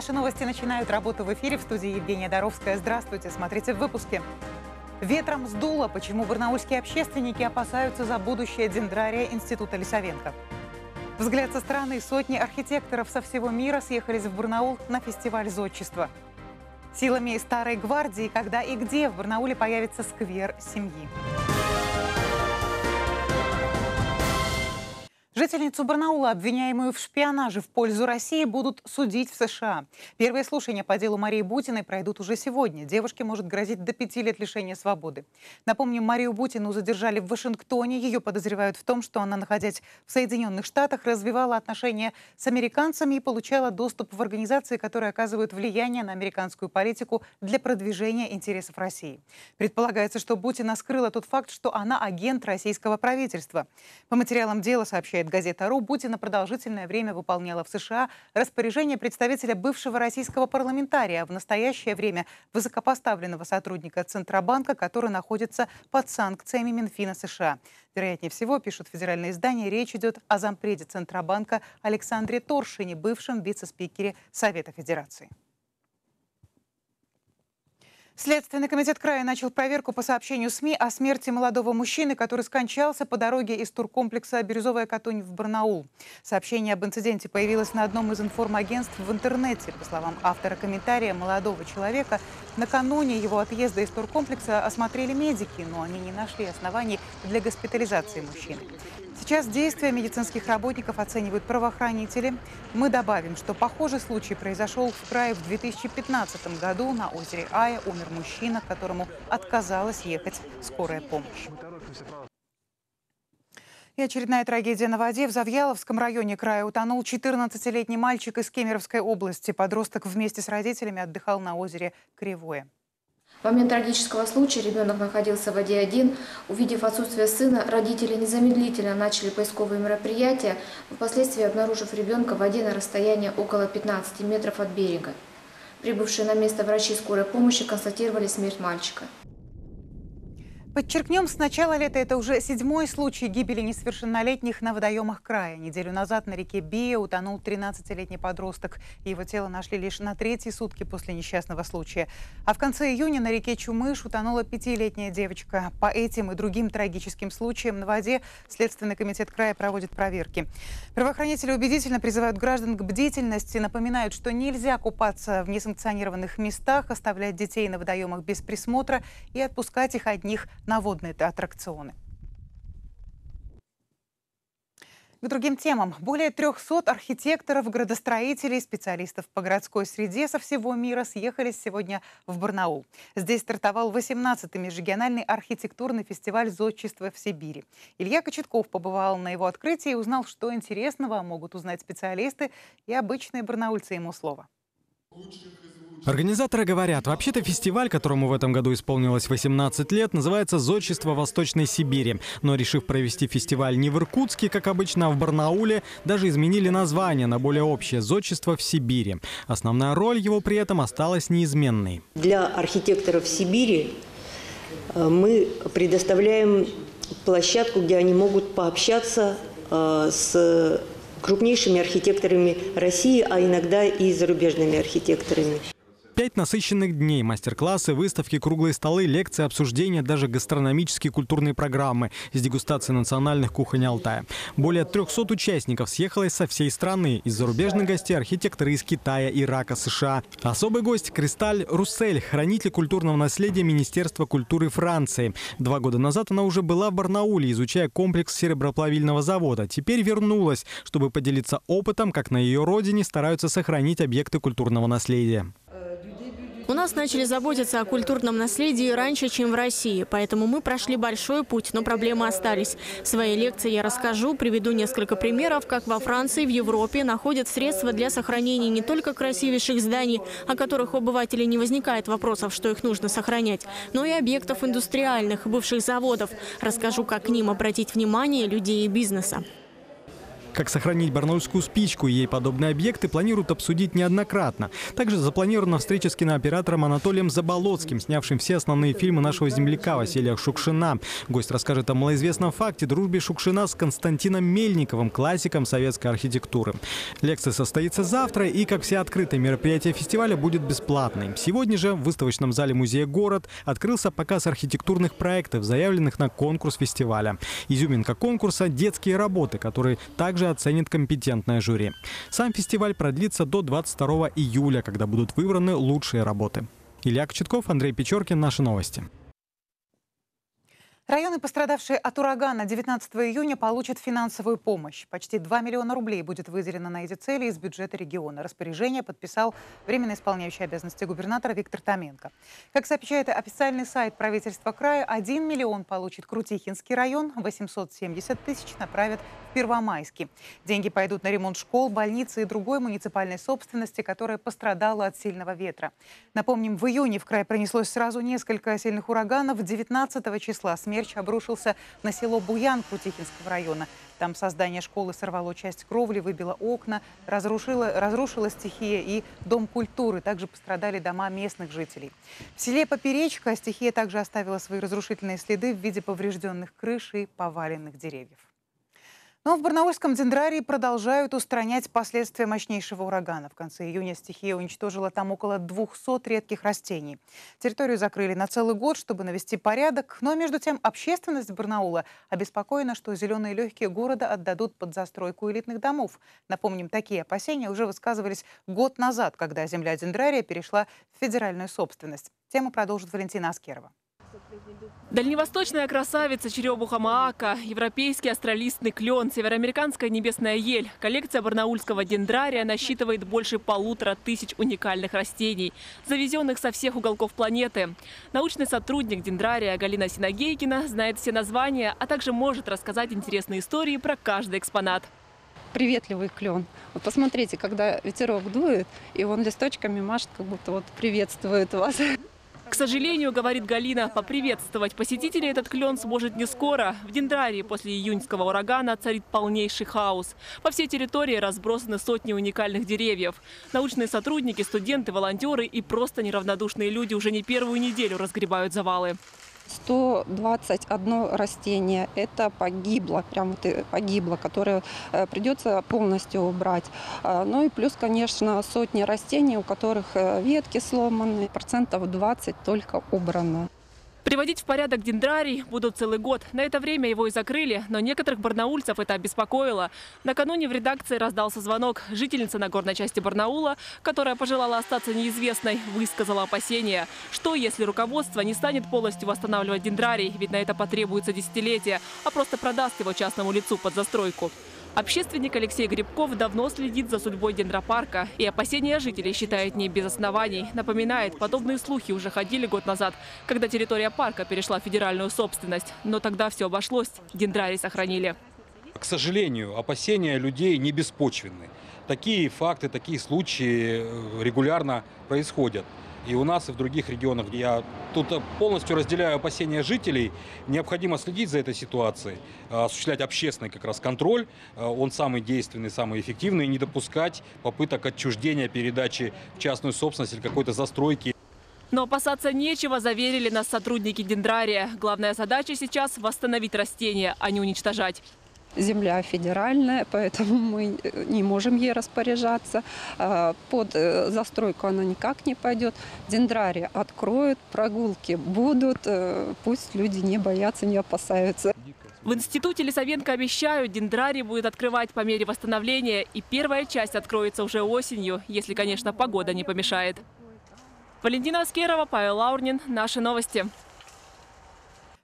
Наши новости начинают работу в эфире. В студии Евгения Доровская. Здравствуйте. Смотрите в выпуске. Ветром сдуло, почему барнаульские общественники опасаются за будущее дендрария Института Лисовенко. Взгляд со стороны сотни архитекторов со всего мира съехались в Барнаул на фестиваль зодчества. Силами Старой Гвардии, когда и где в Барнауле появится сквер семьи. Жительницу Барнаула, обвиняемую в шпионаже в пользу России, будут судить в США. Первые слушания по делу Марии Бутиной пройдут уже сегодня. Девушке может грозить до пяти лет лишения свободы. Напомним, Марию Бутину задержали в Вашингтоне. Ее подозревают в том, что она, находясь в Соединенных Штатах, развивала отношения с американцами и получала доступ в организации, которые оказывают влияние на американскую политику для продвижения интересов России. Предполагается, что Бутина скрыла тот факт, что она агент российского правительства. По материалам дела сообщает газета «Ру», Путина продолжительное время выполняла в США распоряжение представителя бывшего российского парламентария, в настоящее время высокопоставленного сотрудника Центробанка, который находится под санкциями Минфина США. Вероятнее всего, пишут федеральные издания, речь идет о зампреде Центробанка Александре Торшине, бывшем вице-спикере Совета Федерации. Следственный комитет края начал проверку по сообщению СМИ о смерти молодого мужчины, который скончался по дороге из туркомплекса «Бирюзовая Катунь» в Барнаул. Сообщение об инциденте появилось на одном из информагентств в интернете. По словам автора комментария молодого человека, накануне его отъезда из туркомплекса осмотрели медики, но они не нашли оснований для госпитализации мужчины. Сейчас действия медицинских работников оценивают правоохранители. Мы добавим, что похожий случай произошел в крае в 2015 году. На озере Ая умер мужчина, которому отказалась ехать скорая помощь. И очередная трагедия на воде. В Завьяловском районе края утонул 14-летний мальчик из Кемеровской области. Подросток вместе с родителями отдыхал на озере Кривое. В момент трагического случая ребенок находился в воде один. Увидев отсутствие сына, родители незамедлительно начали поисковые мероприятия, впоследствии обнаружив ребенка в воде на расстоянии около 15 метров от берега. Прибывшие на место врачи скорой помощи констатировали смерть мальчика. Подчеркнем, с начала лета это уже седьмой случай гибели несовершеннолетних на водоемах края. Неделю назад на реке Бия утонул 13-летний подросток. Его тело нашли лишь на третьи сутки после несчастного случая. А в конце июня на реке Чумыш утонула пятилетняя девочка. По этим и другим трагическим случаям на воде Следственный комитет края проводит проверки. Правоохранители убедительно призывают граждан к бдительности, напоминают, что нельзя купаться в несанкционированных местах, оставлять детей на водоемах без присмотра и отпускать их одних на водные аттракционы. К другим темам. Более 300 архитекторов, градостроителей, специалистов по городской среде со всего мира съехались сегодня в Барнаул. Здесь стартовал 18-й межрегиональный архитектурный фестиваль зодчества в Сибири. Илья Кочетков побывал на его открытии и узнал, что интересного могут узнать специалисты и обычные барнаульцы ему слова. Лучших Организаторы говорят, вообще-то фестиваль, которому в этом году исполнилось 18 лет, называется «Зодчество Восточной Сибири». Но решив провести фестиваль не в Иркутске, как обычно, а в Барнауле, даже изменили название на более общее «Зодчество в Сибири». Основная роль его при этом осталась неизменной. Для архитекторов Сибири э, мы предоставляем площадку, где они могут пообщаться э, с крупнейшими архитекторами России, а иногда и зарубежными архитекторами. Пять насыщенных дней, мастер-классы, выставки, круглые столы, лекции, обсуждения, даже гастрономические культурные программы с дегустацией национальных кухонь Алтая. Более 300 участников съехалось со всей страны. Из зарубежных гостей архитекторы из Китая, Ирака, США. Особый гость – Кристаль Руссель, хранитель культурного наследия Министерства культуры Франции. Два года назад она уже была в Барнауле, изучая комплекс сереброплавильного завода. Теперь вернулась, чтобы поделиться опытом, как на ее родине стараются сохранить объекты культурного наследия. У нас начали заботиться о культурном наследии раньше, чем в России, поэтому мы прошли большой путь, но проблемы остались. В своей лекции я расскажу, приведу несколько примеров, как во Франции, в Европе находят средства для сохранения не только красивейших зданий, о которых у обывателей не возникает вопросов, что их нужно сохранять, но и объектов индустриальных, бывших заводов. Расскажу, как к ним обратить внимание людей и бизнеса. Как сохранить барнаульскую спичку и ей подобные объекты планируют обсудить неоднократно. Также запланирована встреча с кинооператором Анатолием Заболоцким, снявшим все основные фильмы нашего земляка Василия Шукшина. Гость расскажет о малоизвестном факте дружбе Шукшина с Константином Мельниковым, классиком советской архитектуры. Лекция состоится завтра и, как все открытые мероприятия фестиваля, будет бесплатной. Сегодня же в выставочном зале музея «Город» открылся показ архитектурных проектов, заявленных на конкурс фестиваля. Изюминка конкурса – детские работы, которые также также оценит компетентное жюри. Сам фестиваль продлится до 22 июля, когда будут выбраны лучшие работы. Илья Кочетков, Андрей Печоркин. Наши новости. Районы, пострадавшие от урагана 19 июня, получат финансовую помощь. Почти 2 миллиона рублей будет выделено на эти цели из бюджета региона. Распоряжение подписал временно исполняющий обязанности губернатора Виктор Томенко. Как сообщает официальный сайт правительства края, 1 миллион получит Крутихинский район, 870 тысяч направят в Первомайский. Деньги пойдут на ремонт школ, больницы и другой муниципальной собственности, которая пострадала от сильного ветра. Напомним, в июне в край пронеслось сразу несколько сильных ураганов. 19 числа смерть смерч обрушился на село Буян Крутихинского района. Там создание школы сорвало часть кровли, выбило окна, разрушило, разрушила стихия и дом культуры. Также пострадали дома местных жителей. В селе Поперечка стихия также оставила свои разрушительные следы в виде поврежденных крыш и поваленных деревьев. Но в Барнаульском дендрарии продолжают устранять последствия мощнейшего урагана. В конце июня стихия уничтожила там около 200 редких растений. Территорию закрыли на целый год, чтобы навести порядок. Но между тем общественность Барнаула обеспокоена, что зеленые легкие города отдадут под застройку элитных домов. Напомним, такие опасения уже высказывались год назад, когда земля дендрария перешла в федеральную собственность. Тему продолжит Валентина Аскерова. Дальневосточная красавица черемуха Маака, европейский астролистный клен, североамериканская небесная ель. Коллекция барнаульского дендрария насчитывает больше полутора тысяч уникальных растений, завезенных со всех уголков планеты. Научный сотрудник дендрария Галина Синагейкина знает все названия, а также может рассказать интересные истории про каждый экспонат приветливый клен. Вот посмотрите, когда ветерок дует, и он листочками машет, как будто вот приветствует вас. К сожалению, говорит Галина, поприветствовать посетителей этот клен сможет не скоро. В Дендрарии после июньского урагана царит полнейший хаос. По всей территории разбросаны сотни уникальных деревьев. Научные сотрудники, студенты, волонтеры и просто неравнодушные люди уже не первую неделю разгребают завалы. 121 растение. Это погибло, прям вот погибло, которое э, придется полностью убрать. А, ну и плюс, конечно, сотни растений, у которых э, ветки сломаны, процентов 20 только убрано. Приводить в порядок дендрарий будут целый год. На это время его и закрыли, но некоторых барнаульцев это обеспокоило. Накануне в редакции раздался звонок. Жительница на горной части Барнаула, которая пожелала остаться неизвестной, высказала опасения. Что, если руководство не станет полностью восстанавливать дендрарий, ведь на это потребуется десятилетия, а просто продаст его частному лицу под застройку. Общественник Алексей Грибков давно следит за судьбой дендропарка. И опасения жителей считает не без оснований. Напоминает, подобные слухи уже ходили год назад, когда территория парка перешла в федеральную собственность. Но тогда все обошлось. Дендрарий сохранили. К сожалению, опасения людей не беспочвенны. Такие факты, такие случаи э, регулярно происходят и у нас, и в других регионах. Я тут полностью разделяю опасения жителей. Необходимо следить за этой ситуацией, э, осуществлять общественный как раз контроль. Э, он самый действенный, самый эффективный. И не допускать попыток отчуждения, передачи в частную собственность или какой-то застройки. Но опасаться нечего, заверили нас сотрудники дендрария. Главная задача сейчас – восстановить растения, а не уничтожать. Земля федеральная, поэтому мы не можем ей распоряжаться. А, под э, застройку она никак не пойдет. Дендрарий откроют, прогулки будут. Э, пусть люди не боятся, не опасаются. В институте Лисовенко обещают, дендрарий будет открывать по мере восстановления. И первая часть откроется уже осенью, если, конечно, погода не помешает. Валентина Аскерова, Павел Лаурнин. Наши новости.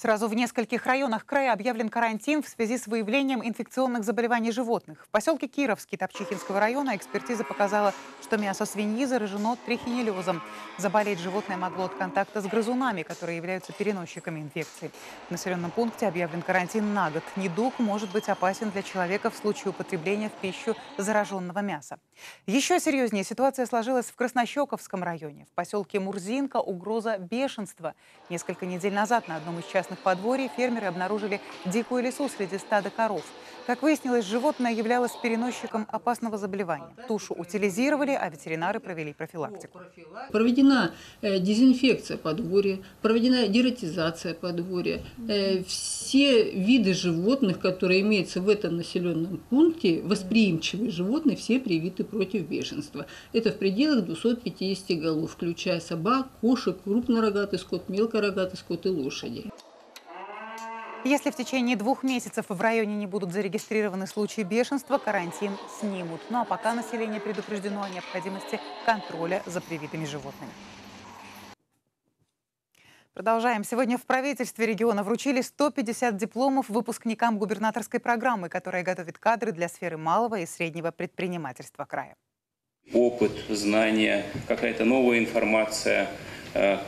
Сразу в нескольких районах края объявлен карантин в связи с выявлением инфекционных заболеваний животных. В поселке Кировский Топчихинского района экспертиза показала, что мясо свиньи заражено трихинеллезом. Заболеть животное могло от контакта с грызунами, которые являются переносчиками инфекции. В населенном пункте объявлен карантин на год. Недуг может быть опасен для человека в случае употребления в пищу зараженного мяса. Еще серьезнее ситуация сложилась в Краснощековском районе. В поселке Мурзинка угроза бешенства. Несколько недель назад на одном из частных местных подворий фермеры обнаружили дикую лесу среди стада коров. Как выяснилось, животное являлось переносчиком опасного заболевания. Тушу утилизировали, а ветеринары провели профилактику. Проведена э, дезинфекция подворья, проведена дератизация подворья. Э, все виды животных, которые имеются в этом населенном пункте, восприимчивые животные, все привиты против бешенства. Это в пределах 250 голов, включая собак, кошек, крупнорогатый скот, мелкорогатый скот и лошади. Если в течение двух месяцев в районе не будут зарегистрированы случаи бешенства, карантин снимут. Ну а пока население предупреждено о необходимости контроля за привитыми животными. Продолжаем. Сегодня в правительстве региона вручили 150 дипломов выпускникам губернаторской программы, которая готовит кадры для сферы малого и среднего предпринимательства края. Опыт, знания, какая-то новая информация,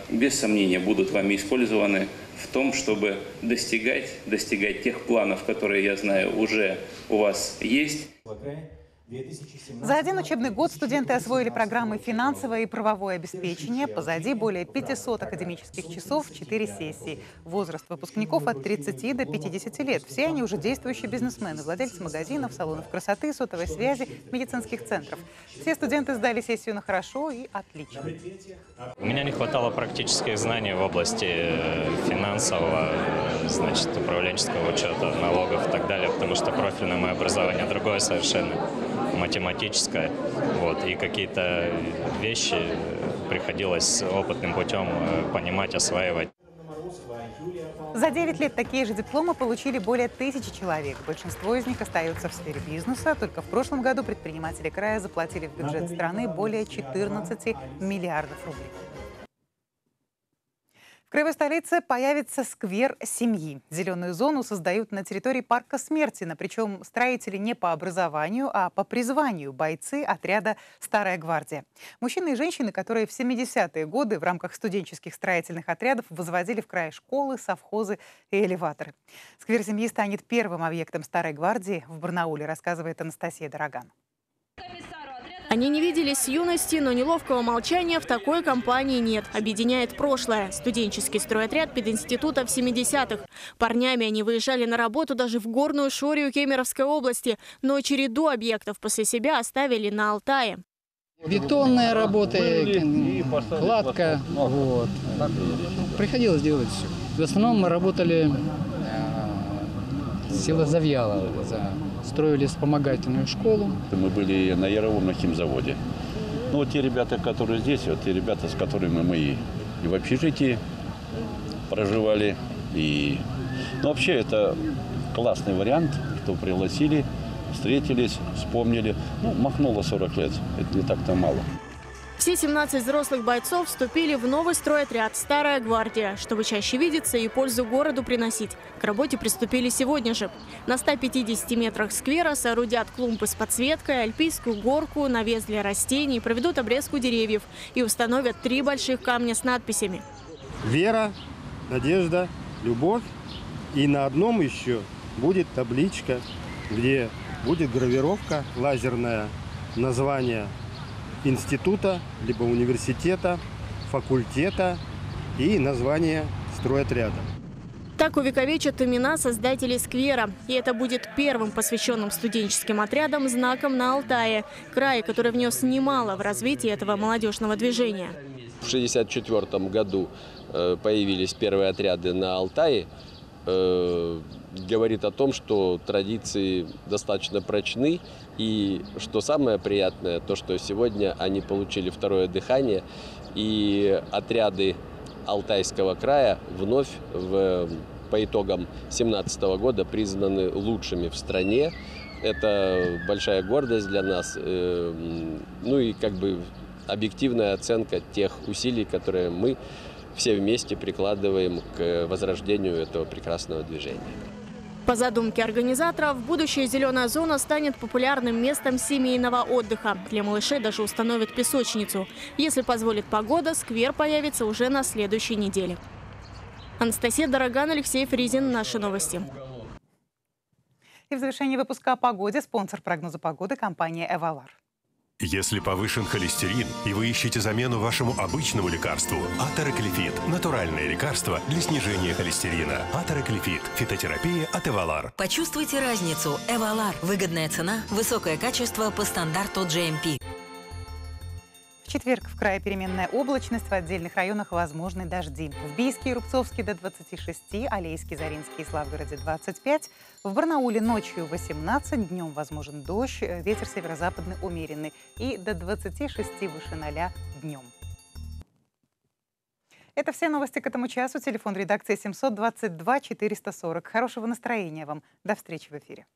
без сомнения, будут вами использованы в том, чтобы достигать, достигать тех планов, которые, я знаю, уже у вас есть. За один учебный год студенты освоили программы финансовое и правовое обеспечение. Позади более 500 академических часов, 4 сессии. Возраст выпускников от 30 до 50 лет. Все они уже действующие бизнесмены, владельцы магазинов, салонов красоты, сотовой связи, медицинских центров. Все студенты сдали сессию на хорошо и отлично. У меня не хватало практических знаний в области э, финансового, значит, управленческого учета, налогов и так далее, потому что профильное мое образование другое совершенно математическое, вот, и какие-то вещи приходилось опытным путем э, понимать, осваивать. За 9 лет такие же дипломы получили более тысячи человек. Большинство из них остаются в сфере бизнеса. Только в прошлом году предприниматели края заплатили в бюджет страны более 14 миллиардов рублей. Краевой столице появится сквер семьи. Зеленую зону создают на территории парка Смертина. Причем строители не по образованию, а по призванию бойцы отряда «Старая гвардия». Мужчины и женщины, которые в 70-е годы в рамках студенческих строительных отрядов возводили в крае школы, совхозы и элеваторы. Сквер семьи станет первым объектом «Старой гвардии» в Барнауле, рассказывает Анастасия Дороган. Они не виделись с юности, но неловкого молчания в такой компании нет. Объединяет прошлое. Студенческий стройотряд пединститута в 70-х. Парнями они выезжали на работу даже в горную Шорию Кемеровской области, но череду объектов после себя оставили на Алтае. Бетонная работа, кладка. Вот. Приходилось делать все. В основном мы работали села Завьялова строили вспомогательную школу. Мы были на Яровом на химзаводе. Ну, вот те ребята, которые здесь, вот те ребята, с которыми мы и, и в общежитии проживали. И... Ну, вообще, это классный вариант, что пригласили, встретились, вспомнили. Ну, махнуло 40 лет, это не так-то мало. Все 17 взрослых бойцов вступили в новый стройотряд «Старая гвардия», чтобы чаще видеться и пользу городу приносить. К работе приступили сегодня же. На 150 метрах сквера соорудят клумбы с подсветкой, альпийскую горку, навес для растений, проведут обрезку деревьев и установят три больших камня с надписями. Вера, надежда, любовь. И на одном еще будет табличка, где будет гравировка лазерная, название института, либо университета, факультета и название стройотряда. Так увековечат имена создателей сквера. И это будет первым посвященным студенческим отрядам знаком на Алтае, крае, который внес немало в развитие этого молодежного движения. В 1964 году э, появились первые отряды на Алтае. Э, говорит о том, что традиции достаточно прочны. И что самое приятное, то, что сегодня они получили второе дыхание. И отряды Алтайского края вновь в, по итогам 2017 года признаны лучшими в стране. Это большая гордость для нас. Э, ну и как бы объективная оценка тех усилий, которые мы все вместе прикладываем к возрождению этого прекрасного движения. По задумке организаторов, будущая зеленая зона станет популярным местом семейного отдыха. Для малышей даже установят песочницу. Если позволит погода, сквер появится уже на следующей неделе. Анастасия Дороган, Алексей Фризин. Наши новости. И в завершении выпуска о погоде спонсор прогноза погоды – компания «Эвалар». Если повышен холестерин и вы ищете замену вашему обычному лекарству, Атероклифит – натуральное лекарство для снижения холестерина. Атероклифит – фитотерапия от Эвалар. Почувствуйте разницу. Эвалар. Выгодная цена, высокое качество по стандарту GMP. Четверг в крае переменная облачность, в отдельных районах возможны дожди. В Бийске и Рубцовске до 26, Алейске, Заринске и Славгороде 25, в Барнауле ночью 18, днем возможен дождь, э, ветер северо-западный умеренный и до 26 выше 0 днем. Это все новости к этому часу. Телефон редакции 722 440. Хорошего настроения вам. До встречи в эфире.